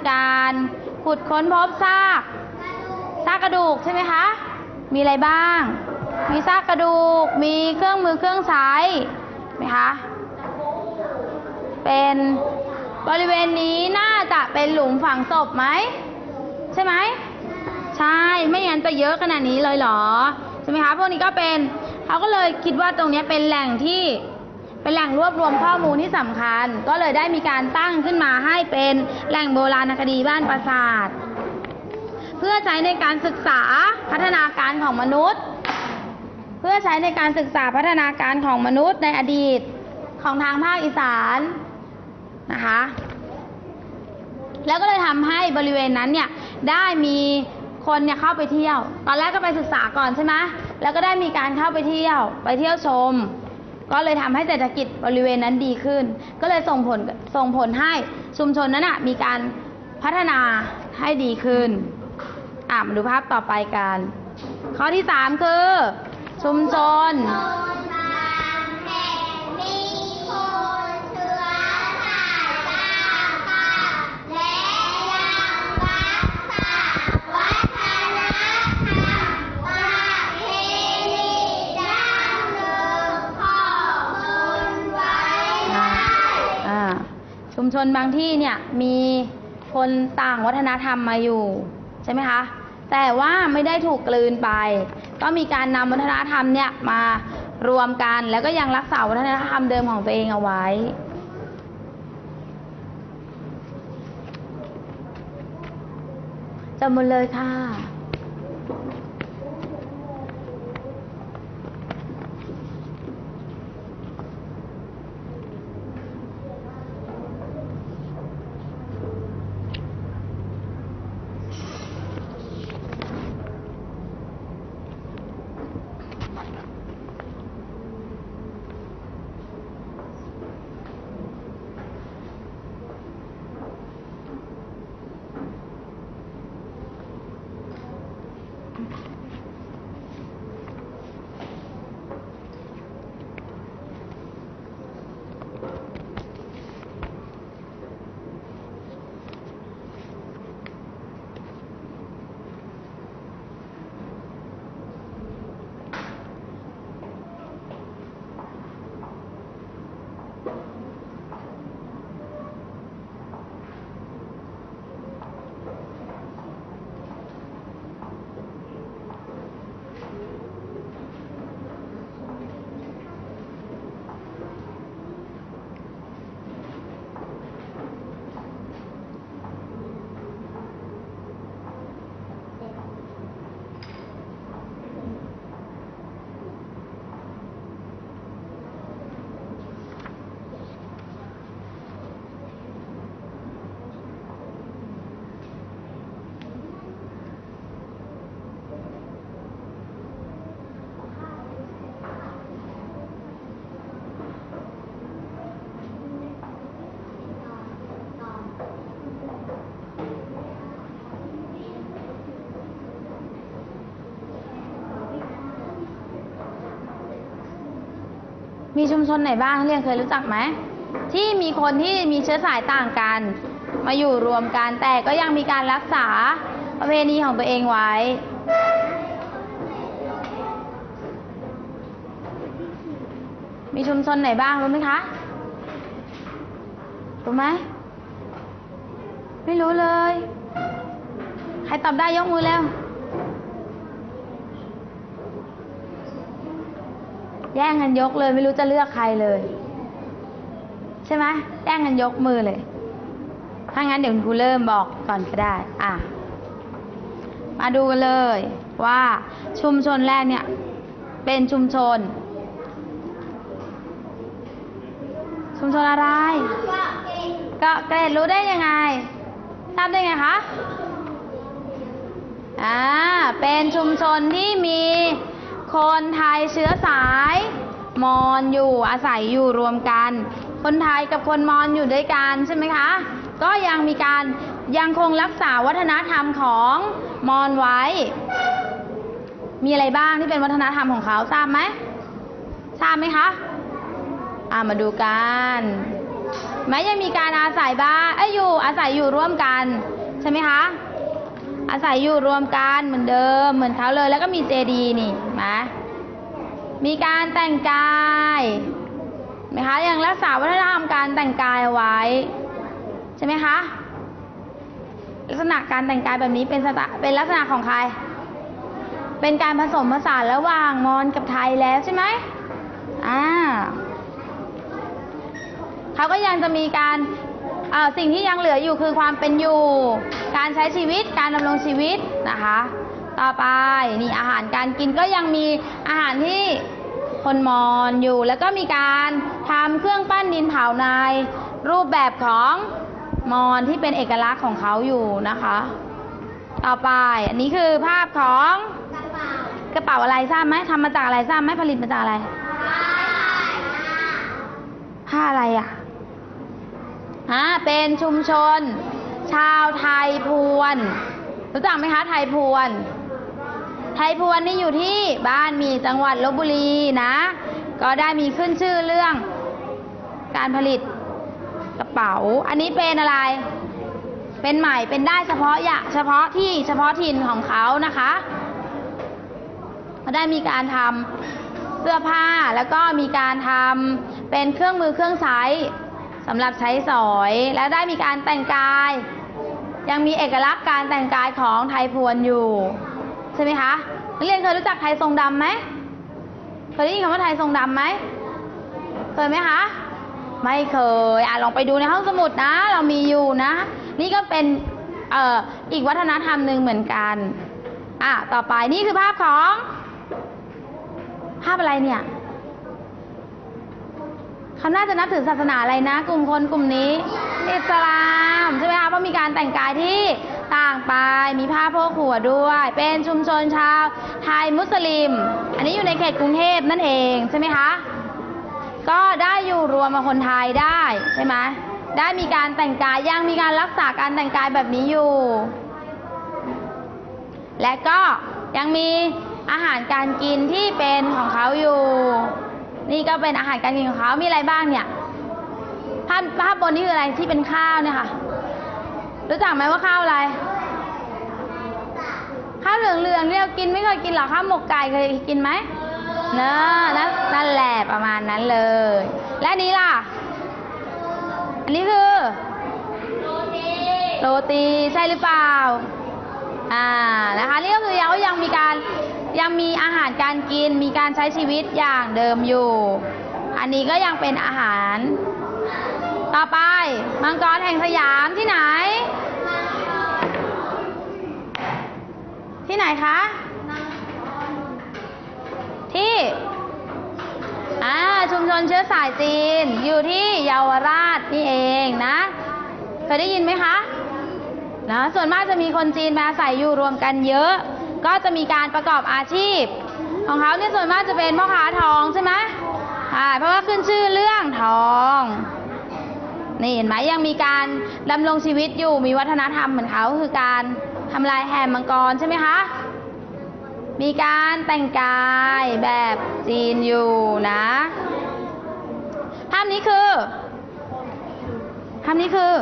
คือการขุดค้นพบซากซากกระดูกใช่ไหมคะ มีอะไรบ้าง มีซากกระดูก มีเครื่องมือเครื่องใช้ไหมคะ เป็นบริเวณนี้น่าจะเป็นหลุมฝังศพไหม ใช่ไหม ใช่ ไม่งั้นจะเยอะขนาดนี้เลยเหรอ ใช่ไหมคะ พวกนี้ก็เป็น เขาก็เลยคิดว่าตรงเนี้ยเป็นแหล่งที่ เป็นแหล่งรวบรวมข้อมูลที่สำคัญ ก็เลยได้มีการตั้งขึ้นมาให้เป็นแหล่งโบราณคดีบ้านปราสาท เพื่อใช้ในการศึกษาพัฒนาการของมนุษย์ เพื่อใช้ในการศึกษาพัฒนาการของมนุษย์ในอดีตของทางภาคอีสานนะคะแล้วก็เลยทำให้บริเวณนั้นเนี่ยได้มีคนเนี่ยเข้าไปเที่ยว ตอนแรกก็ไปศึกษาก่อนใช่ไหมแล้วก็ได้มีการเข้าไปเที่ยว ไปเที่ยวชม ก็เลยทำให้เศรษฐกิจบริเวณนั้นดีขึ้น ก็เลยส่งผลส่งผลให้ชุมชนนั้นนะมีการพัฒนาให้ดีขึ้นอะมาดูภาพต่อไปกัน ข้อที่สามคือ ชุมชน นบางที่เนี่ยมีคนต่างวัฒนธรรมมาอยู่ใช่ไหมคะ แต่ว่าไม่ได้ถูกกลืนไป ก็มีการนำวัฒนธรรมเนี่ยมารวมกันแล้วก็ยังรักษาวัฒนธรรมเดิมของตัวเองเอาไว้จำหมดเลยค่ะ มีชุมชนไหนบ้างเรียนเคยรู้จักไหมที่มีคนที่มีเชื้อสายต่างกัน มาอยู่รวมกันแต่ก็ยังมีการรักษาประเพณีของตัวเองไว้ มีชุมชนไหนบ้างรู้ไหมคะ รู้ไหม ไม่รู้เลย ใครตอบได้ยกมือแล้ว แย่งกันยกเลย ไม่รู้จะเลือกใครเลย ใช่ไหมแย่งกันยกมือเลย ถ้างั้นเดี๋ยวคุณครูเริ่มบอกก่อนก็ได้ อะ มาดูกันเลยว่าชุมชนแรกเนี่ย เป็นชุมชน ชุมชนอะไรกาะเกรดรู้ได้ยังไงทราบได้ไงคะอ่าเป็นชุมชนที่มี คนไทยเชื้อสาย มอญอยู่อาศัยอยู่รวมกัน คนไทยกับคนมอญอยู่ด้วยกันใช่ไหมคะ ก็ยังมีการยังคงรักษาวัฒนธรรมของมอญไว้ มีอะไรบ้างที่เป็นวัฒนธรรมของเขาทราบไหมทราบไหมคะอ่ามาดูกันแม้ยังมีการอาศัยบ้านเอ้ยอยู่อาศัยอยู่ร่วมกัน ใช่ไหมคะ อาศัยอยู่รวมกันเหมือนเดิม เหมือนเขาเลย แล้วก็มีเจดีนี่เห็นไหมมีการแต่งกายนไหมคะยังรักษาวัฒนธรรมการแต่งกายเอาไว้ ใช่ไหมคะ ลักษณะการแต่งกายแบบนี้เป็นเป็นลักษณะของใคร เป็นการผสมผสานระหว่างมอญกับไทยแล้วใช่ไหมอ่าเขาก็ยังจะมีการ อ่อสิ่งที่ยังเหลืออยู่คือความเป็นอยู่ การใช้ชีวิตการดำรงชีวิตนะคะ ต่อไปนี่อาหารการกินก็ยังมีอาหารที่คนมอญอยู่ แล้วก็มีการทำเครื่องปั้นดินเผาใน รูปแบบของมอญที่เป็นเอกลักษณ์ของเขาอยู่นะคะ ต่อไปอันนี้คือภาพของกระเป๋าอะไรทราบไหมทำมาจากอะไรทราบไหมผลิตมาจากอะไรผ้าอะไรอะ ฮะเป็นชุมชน ชาวไทยพวน รู้จักไหมคะไทยพวน ไทยพวนนี่อยู่ที่บ้านมีจังหวัดลบบุรีนะ ก็ได้มีขึ้นชื่อเรื่อง การผลิตกระเป๋า อันนี้เป็นอะไร เป็นใหม่เป็นได้เฉพาะอย่าเฉพาะที่เฉพาะถิ่นของเขานะคะก็ได้มีการทำเสื้อผ้าแล้วก็มีการทำเป็นเครื่องมือเครื่องใช้ สำหรับใช้สอยและได้มีการแต่งกาย ยังมีเอกลักษณ์การแต่งกายของไทยพวนอยู่ ใช่ไหมคะนักเรียนเคยรู้จักไทยทรงดำไหมเคยได้ยินคำว่าไทยทรงดำไหมเคยไหมคะไม่เคยอะลองไปดูในห้องสมุดนะ เรามีอยู่นะ นี่ก็เป็นเอ่ออีกวัฒนธรรมหนึ่งเหมือนกันอะต่อไปนี่คือภาพของ ภาพอะไรเนี่ย เขาน่าจะนับถือศาสนาอะไรนะ กลุ่มคนกลุ่มนี้ อิสลามใช่ไหมคะเพราะมีการแต่งกายที่ต่างไปมีผ้าโพกหัวด้วย เป็นชุมชนชาวไทยมุสลิม อันนี้อยู่ในเขตกรุงเทพนั่นเองใช่ไหมคะก็ได้อยู่รวมกับคนไทยได้ใช่ไหมได้มีการแต่งกายยังมีการรักษาการแต่งกายแบบนี้อยู่ และก็ยังมีอาหารการกินที่เป็นของเขาอยู่ นี่ก็เป็นอาหารการกินของเขามีอะไรบ้างเนี่ยภาพภาพบนนี้คืออะไรที่เป็นข้าวเนี่ยค่ะ รู้จักไหมว่าข้าวอะไร ข้าวเหลืองๆเนี่ยกินไม่เคยกินหรอข้าวหมกไก่เคยกินไหมเนอะนั่นนั่นแหละประมาณนั้นเลย และนี้ล่ะ อันนี้คือ โรตี ใช่หรือเปล่า อ่า นะคะ นี่ก็คือยังยังมีการ ยังมีอาหารการกินมีการใช้ชีวิตอย่างเดิมอยู่ อันนี้ก็ยังเป็นอาหาร ต่อไปมังกรแห่งสยามที่ไหน ที่ไหนคะ ที่อ่าชุมชนเชื้อสายจีนอยู่ที่เยาวราชนี่เองนะเคยได้ยินไหมคะนะส่วนมากจะมีคนจีนมาอาศัยอยู่รวมกันเยอะ ก็จะมีการประกอบอาชีพ ของเขาเนี่ยส่วนมากจะเป็นพ่อค้าทองใช่ไหมอ่าเพราะว่าขึ้นชื่อเรื่องทองนี่เห็นไหมยังมีการดำรงชีวิตอยู่มีวัฒนธรรมเหมือนเขาคือการทำลายแฮมมังกรใช่ไหมคะ มีการแต่งกายแบบจีนอยู่นะภาพนี้คือภาพนี้คือ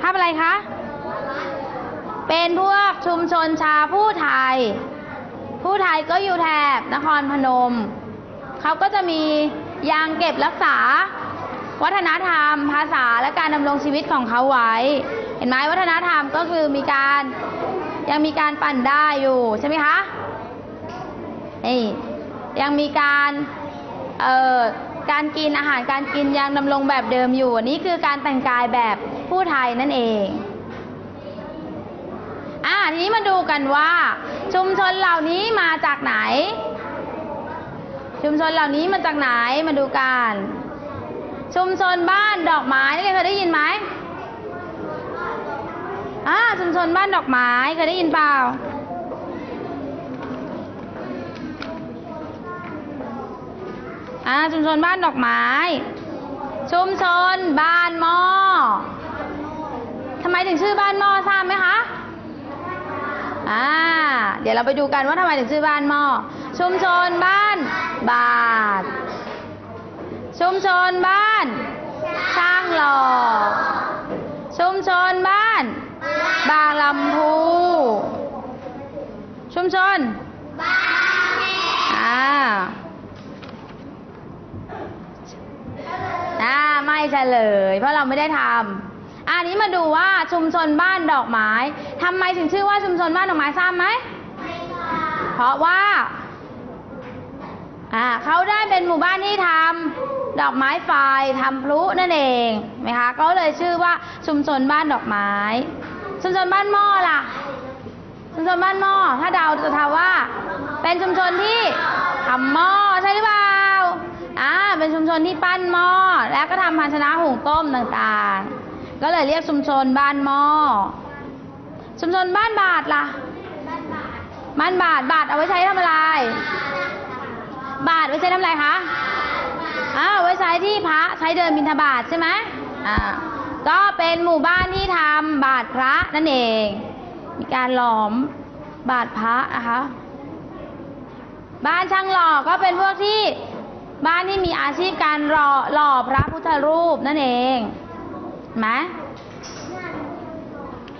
ภาพอะไรคะ เป็นพวกชุมชนชาวผู้ไทย ผู้ไทยก็อยู่แถบนครพนม เขาก็จะมียางเก็บรักษา วัฒนธรรม ภาษาและการดำรงชีวิตของเขาไว้ เห็นไหมวัฒนธรรมก็คือมีการยังมีการปั่นได้อยู่ใช่ไหมคะนี่ยังมีการเอ่อการกินอาหารการกินยังดำรงแบบเดิมอยู่นนี้คือการแต่งกายแบบผู้ไทยนั่นเอง อ่าทีนี้มาดูกันว่า ชุมชนเหล่านี้มาจากไหน ชุมชนเหล่านี้มาจากไหนมาดูกัน ชุมชนบ้านดอกไม้นี่เคยได้ยินไหมอ่าชุมชนบ้านดอกไม้เคยได้ยินเปล่าอ่าชุมชนบ้านดอกไม้ ชุมชนบ้านหม้อทำไมถึงชื่อบ้านหม้อทราบไหมคะ อ่าเดี๋ยวเราไปดูกันว่าทำไมถึงชื่อบ้านหม้อชุมชนบ้าน บาท ชุมชนบ้าน ช่างหล่อชุมชนบ้าน บางลำพู ชุมชนอ่าอ่าไม่เฉลย เพราะเราไม่ได้ทำ อันนี้มาดูว่าชุมชนบ้านดอกไม้ทำไมถึงชื่อว่าชุมชนบ้านดอกไม้ทราบไหมเพราะว่าอ่าเขาได้เป็นหมู่บ้านที่ทำดอกไม้ไฟทำพลุนั่นเองไหมคะก็เลยชื่อว่าชุมชนบ้านดอกไม้ ชุมชนบ้านหม้อล่ะ ชุมชนบ้านหม้อถ้าเดาจะทาว่า เป็นชุมชนที่ทำหม้อใช่หรือเปล่าอ่าเป็นชุมชนที่ปั้นหม้อแล้วก็ทำภาชนะหุงต้มต่างๆ ก็เลยเรียกชุมชนบ้านหม้อชุมชนบ้านบาทล่ะ บ้านบาท บาทเอาไว้ใช้ทำอะไร บาทไว้ใช้ทำอะไรคะอ้าวไว้ใช้ที่พระใช้เดินบิณฑบาตใช่ไหมอ่าก็เป็นหมู่บ้านที่ทำบาทพระนั่นเอง มีการหลอมบาทพระนะคะบ้านช่างหล่อก็เป็นพวกที่บ้านที่มีอาชีพการหล่อหล่อพระพุทธรูปนั่นเอง ไหม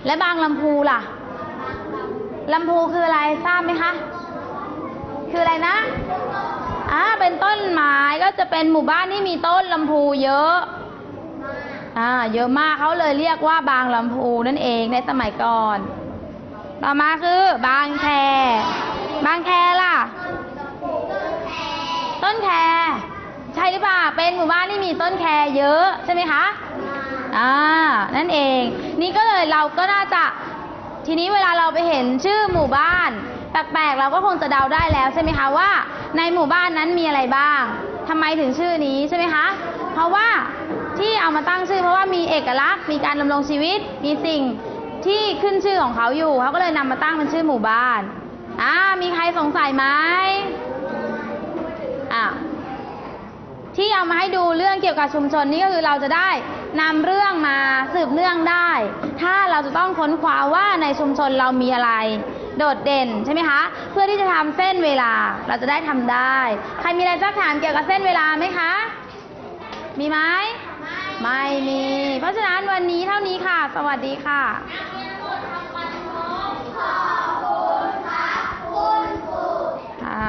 และบางลำพูล่ะลำพูคืออะไรทราบไหมคะ คืออะไรนะอ่าเป็นต้นไม้ก็จะเป็นหมู่บ้านที่มีต้นลำพูเยอะอ่าเยอะมากเขาเลยเรียกว่าบางลำพูนั่นเองในสมัยก่อน ต่อมาคือบางแค บางแคล่ะ ต้นแค ใช่หรือเปล่า เป็นหมู่บ้านที่มีต้นแคเยอะใช่ไหมคะ อ่านั่นเอง นี่ก็เลยเราก็น่าจะทีนี้เวลาเราไปเห็นชื่อหมู่บ้าน แปลกๆเราก็คงจะเดาได้แล้วใช่ไหมคะว่า ในหมู่บ้านนั้นมีอะไรบ้างทำไมถึงชื่อนี้ใช่ไหมคะ เพราะว่าที่เอามาตั้งชื่อ เพราะว่ามีเอกลักษณ์ มีการดำรงชีวิต มีสิ่งที่ขึ้นชื่อของเขาอยู่เขาก็เลยนำมาตั้งเป็นชื่อหมู่บ้านอ่ามีใครสงสัยไหมอ่าที่เอามาให้ดูเรื่องเกี่ยวกับชุมชนนี่ก็คือเราจะได้ นำเรื่องมาสืบเนื่องได้ ถ้าเราจะต้องค้นคว้าว่าในชุมชนเรามีอะไร โดดเด่นใช่ไหมคะ เพื่อที่จะทำเส้นเวลาเราจะได้ทำได้ ใครมีอะไรสักถามเกี่ยวกับเส้นเวลาไหมคะ มีไหมไม่มี เพราะฉะนั้นวันนี้เท่านี้ค่ะ สวัสดีค่ะขอบคุณค่ะคุณครูค่ะ